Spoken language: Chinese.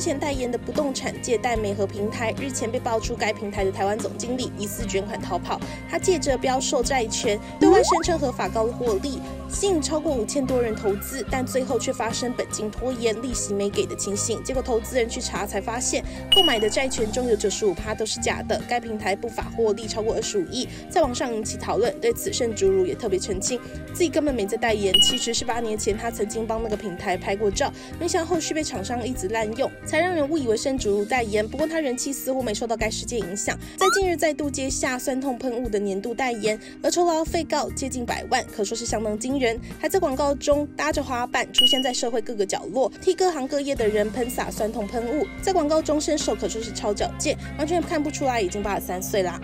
前代言的不动产借贷美和平台，日前被爆出该平台的台湾总经理疑似卷款逃跑，他借着标售债权，对外声称合法高获利，吸引超过五千多人投资，但最后却发生本金拖延、利息没给的情形。结果投资人去查才发现，购买的债权中有九十五趴都是假的。该平台不法获利超过二十五亿，在网上引起讨论。对此，盛竹如也特别澄清，自己根本没在代言，其实是八年前他曾经帮那个平台拍过照，没想到后续被厂商一直滥用，才让人误以为盛竹如代言。不过他人气似乎没受到该事件影响，在近日再度接下酸痛喷雾的年度代言，而酬劳费告接近百万，可说是相当惊人。还在广告中搭着滑板出现在社会各个角落，替各行各业的人喷洒酸痛喷雾，在广告中身手可说是超矫健，完全看不出来已经八十三岁啦。